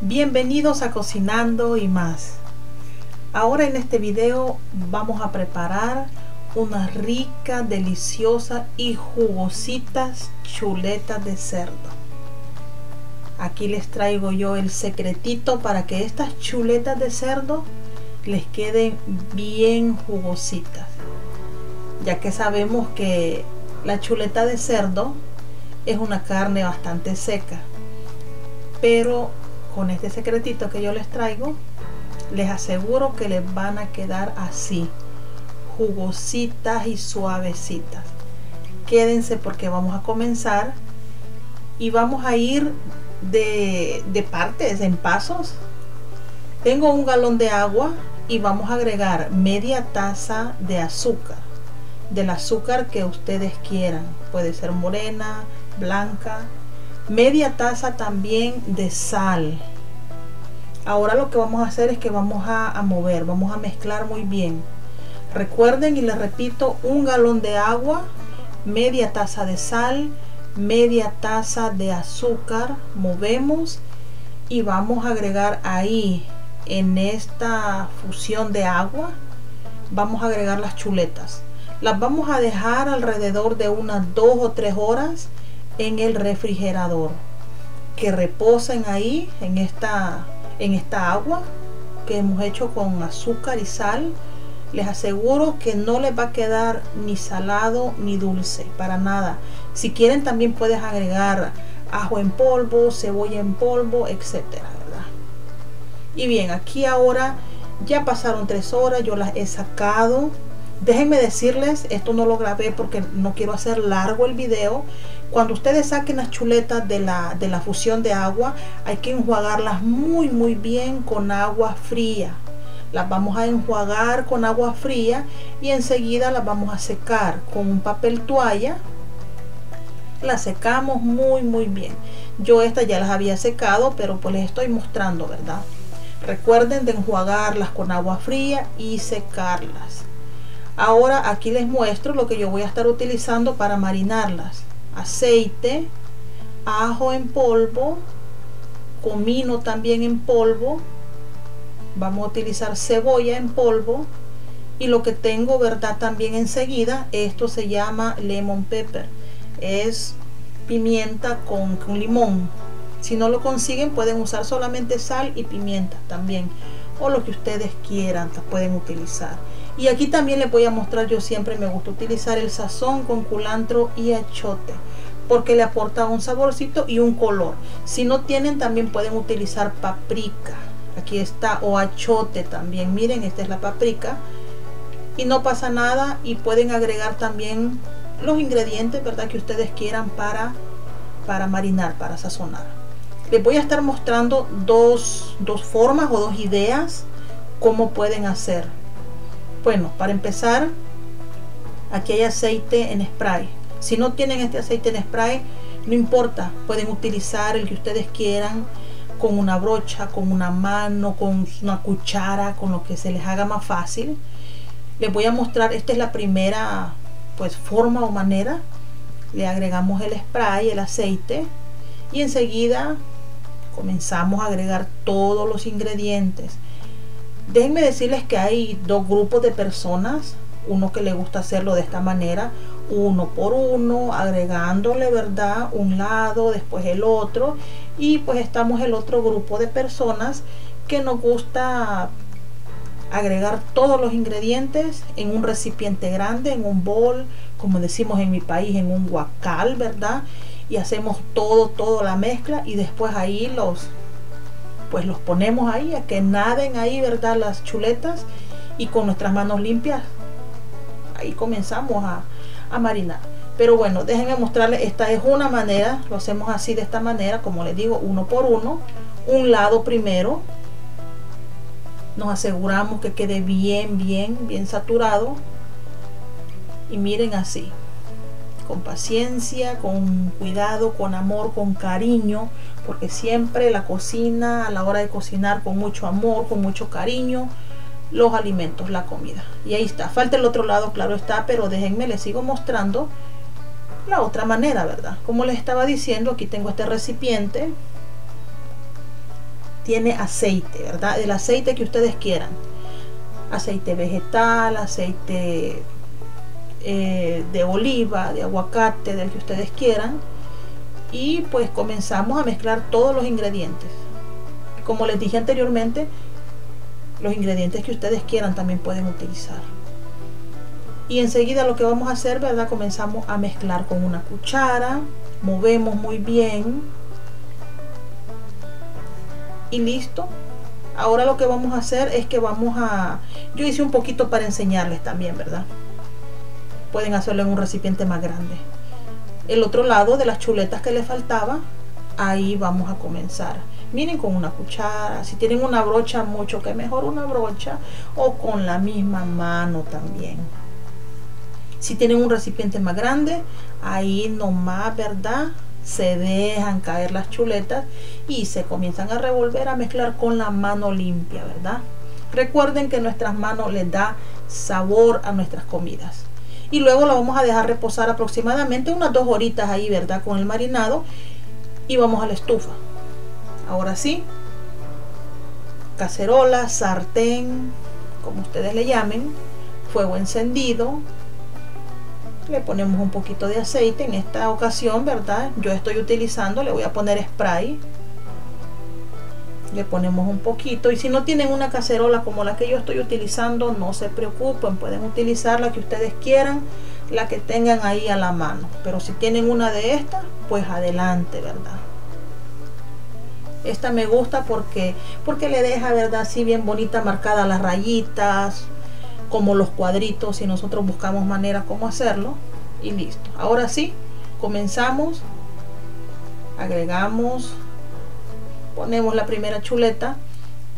Bienvenidos a Cocinando y más. Ahora en este video vamos a preparar unas ricas, deliciosas y jugositas chuletas de cerdo. Aquí les traigo yo el secretito para que estas chuletas de cerdo les queden bien jugositas. Ya que sabemos que la chuleta de cerdo es una carne bastante seca. Pero con este secretito que yo les traigo, les aseguro que les van a quedar así, jugositas y suavecitas. Quédense porque vamos a comenzar y vamos a ir de, de partes, en pasos. Tengo un galón de agua y vamos a agregar media taza de azúcar, del azúcar que ustedes quieran. Puede ser morena, blanca, media taza también de sal. Ahora lo que vamos a hacer es que vamos a, mover vamos a mezclar muy bien. Recuerden y les repito un galón de agua media taza de sal media taza de azúcar movemos y vamos a agregar ahí en esta fusión de agua vamos a agregar las chuletas. Las vamos a dejar alrededor de unas dos o tres horas en el refrigerador que reposen ahí en esta en esta agua que hemos hecho con azúcar y sal. Les aseguro que no les va a quedar ni salado ni dulce para nada. Si quieren también puedes agregar ajo en polvo cebolla en polvo etcétera ¿verdad? y bien aquí ahora ya pasaron tres horas yo las he sacado déjenme decirles esto no lo grabé porque no quiero hacer largo el video cuando ustedes saquen las chuletas de la, de la fusión de agua, hay que enjuagarlas muy muy bien con agua fría. Las vamos a enjuagar con agua fría y enseguida las vamos a secar con un papel toalla. Las secamos muy muy bien. Yo estas ya las había secado, pero pues les estoy mostrando, ¿verdad? Recuerden de enjuagarlas con agua fría y secarlas. Ahora aquí les muestro lo que yo voy a estar utilizando para marinarlas. Aceite, ajo en polvo, comino también en polvo, vamos a utilizar cebolla en polvo. Y lo que tengo verdad también enseguida esto se llama lemon pepper. Es pimienta con, con, limón. Si no lo consiguen pueden usar solamente sal y pimienta también. O lo que ustedes quieran pueden utilizar y aquí también les voy a mostrar, yo siempre me gusta utilizar el sazón con culantro y achote porque le aporta un saborcito y un color. Si no tienen también pueden utilizar paprika. Aquí está o achote también. Miren, esta es la paprika. Y no pasa nada y pueden agregar también los ingredientes, ¿verdad? Que ustedes quieran para, para marinar, para sazonar. Les voy a estar mostrando dos, dos formas o dos ideas cómo pueden hacer. Bueno, para empezar, aquí hay aceite en spray. Si no tienen este aceite en spray, no importa, pueden utilizar el que ustedes quieran con una brocha, con una mano, con una cuchara, con lo que se les haga más fácil. Les voy a mostrar, esta es la primera pues forma o manera. Le agregamos el spray, el aceite y enseguida comenzamos a agregar todos los ingredientes Déjenme decirles que hay dos grupos de personas, uno que le gusta hacerlo de esta manera, uno por uno, agregándole, ¿verdad? Un lado, después el otro, y pues estamos el otro grupo de personas que nos gusta agregar todos los ingredientes en un recipiente grande, en un bol, como decimos en mi país, en un guacal, ¿verdad? Y hacemos todo, toda la mezcla y después ahí los pues los ponemos ahí a que naden ahí, ¿verdad? Las chuletas y con nuestras manos limpias ahí comenzamos a, a marinar. Pero bueno, déjenme mostrarles, esta es una manera, lo hacemos así de esta manera, como les digo, uno por uno. Un lado primero, nos aseguramos que quede bien, bien, bien saturado. Y miren así, con paciencia, con cuidado, con amor, con cariño, porque siempre la cocina, a la hora de cocinar con mucho amor, con mucho cariño, los alimentos, la comida. Y ahí está, falta el otro lado, claro está, pero déjenme, les sigo mostrando la otra manera, ¿verdad? Como les estaba diciendo, aquí tengo este recipiente, tiene aceite, ¿verdad? El aceite que ustedes quieran. Aceite vegetal, aceite eh, de oliva, de aguacate, del que ustedes quieran. Y pues comenzamos a mezclar todos los ingredientes. Como les dije anteriormente, los ingredientes que ustedes quieran también pueden utilizar. Y enseguida lo que vamos a hacer, ¿verdad? Comenzamos a mezclar con una cuchara, movemos muy bien. Y listo. Ahora lo que vamos a hacer es que vamos a... Yo hice un poquito para enseñarles también, ¿verdad? Pueden hacerlo en un recipiente más grande. El otro lado de las chuletas que le faltaba, ahí vamos a comenzar. Miren con una cuchara, si tienen una brocha, mucho que mejor una brocha o con la misma mano también. Si tienen un recipiente más grande, ahí nomás, ¿verdad? Se dejan caer las chuletas y se comienzan a revolver, a mezclar con la mano limpia, ¿verdad? Recuerden que nuestras manos les da sabor a nuestras comidas. Y luego lo vamos a dejar reposar aproximadamente unas dos horitas ahí, ¿verdad? Con el marinado. Y vamos a la estufa. Ahora sí, cacerola, sartén, como ustedes le llamen, fuego encendido. Le ponemos un poquito de aceite. En esta ocasión, ¿verdad? Yo estoy utilizando, le voy a poner spray. Le ponemos un poquito. Y si no tienen una cacerola como la que yo estoy utilizando, no se preocupen. Pueden utilizar la que ustedes quieran, la que tengan ahí a la mano. Pero si tienen una de estas, pues adelante, ¿verdad? Esta me gusta porque, porque le deja, ¿verdad? Así bien bonita marcada las rayitas, como los cuadritos y nosotros buscamos maneras como hacerlo. Y listo. Ahora sí, comenzamos. Agregamos. Ponemos la primera chuleta.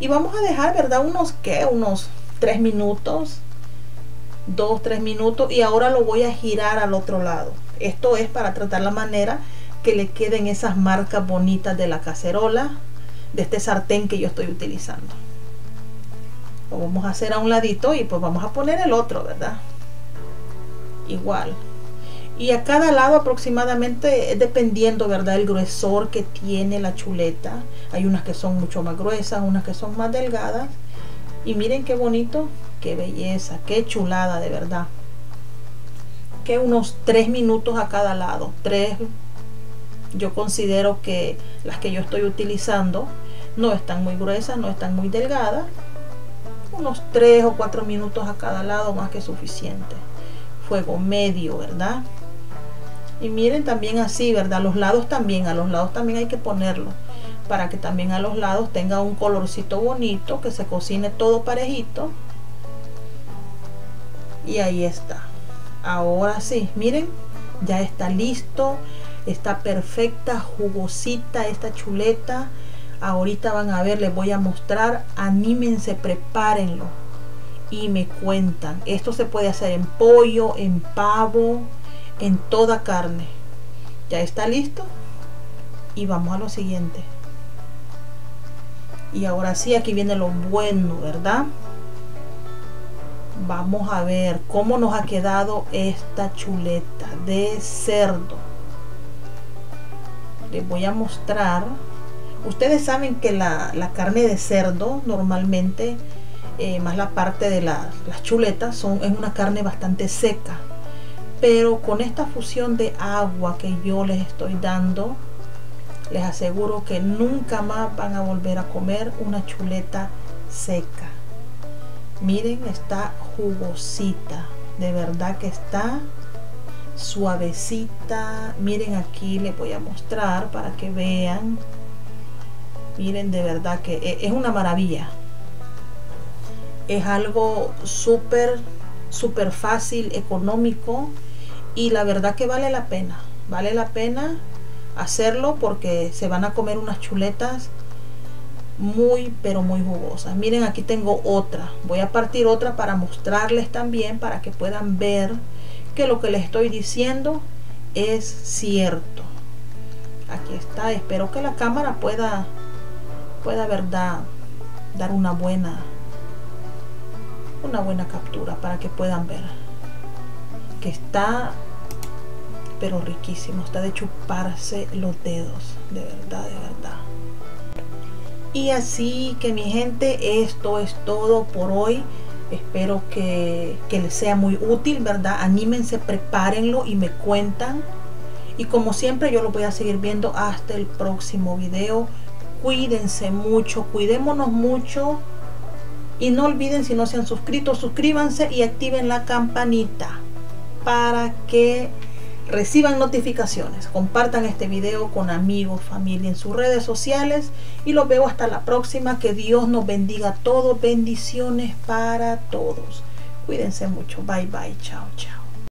Y vamos a dejar, ¿verdad? Unos, ¿qué? Unos 3 minutos. 2, 3 minutos. Y ahora lo voy a girar al otro lado. Esto es para tratar la manera que le queden esas marcas bonitas de la cacerola, de este sartén que yo estoy utilizando. Lo vamos a hacer a un ladito y pues vamos a poner el otro, ¿verdad? Igual. Y a cada lado aproximadamente, dependiendo, ¿verdad? El gruesor que tiene la chuleta. Hay unas que son mucho más gruesas, unas que son más delgadas. Y miren qué bonito, qué belleza, qué chulada de verdad. Que unos 3 minutos a cada lado. 3 yo considero que las que yo estoy utilizando no están muy gruesas, no están muy delgadas. Unos 3 o 4 minutos a cada lado más que suficiente. Fuego medio, ¿verdad? Y miren también así, ¿verdad? Los lados también, a los lados también hay que ponerlo. Para que también a los lados tenga un colorcito bonito, que se cocine todo parejito. Y ahí está. Ahora sí, miren, ya está listo Está perfecta, jugosita esta chuleta. Ahorita van a ver, les voy a mostrar. Anímense, prepárenlo. Y me cuentan. Esto se puede hacer en pollo, en pavo, en toda carne. ¿Ya está listo? Y vamos a lo siguiente. Y ahora sí, aquí viene lo bueno, ¿verdad? Vamos a ver cómo nos ha quedado esta chuleta de cerdo les voy a mostrar ustedes saben que la, carne de cerdo normalmente eh, más la parte de las chuletas son es una carne bastante seca pero con esta fusión de agua que yo les estoy dando les aseguro que nunca más van a volver a comer una chuleta seca. Miren está jugosita de verdad que está suavecita. Miren aquí les voy a mostrar para que vean. Miren de verdad que e, es una maravilla. Es algo súper súper fácil económico y la verdad que vale la pena vale la pena hacerlo porque se van a comer unas chuletas muy pero muy jugosas miren aquí tengo otra voy a partir otra para mostrarles también para que puedan ver que lo que les estoy diciendo es cierto. Aquí está, espero que la cámara pueda, pueda verdad, dar una buena, una buena captura para que puedan ver que está, pero riquísimo, está de chuparse los dedos, de verdad, de verdad. Y así que mi gente, esto es todo por hoy. Espero que, que les sea muy útil, ¿verdad? Anímense, prepárenlo y me cuentan. Y como siempre yo lo voy a seguir viendo hasta el próximo video. Cuídense mucho, cuidémonos mucho. Y no olviden si no se han suscrito, suscríbanse y activen la campanita para que reciban notificaciones. Compartan este video con amigos, familia en sus redes sociales y los veo hasta la próxima. Que Dios nos bendiga a todos. Bendiciones para todos. Cuídense mucho. Bye bye. Chao, chao.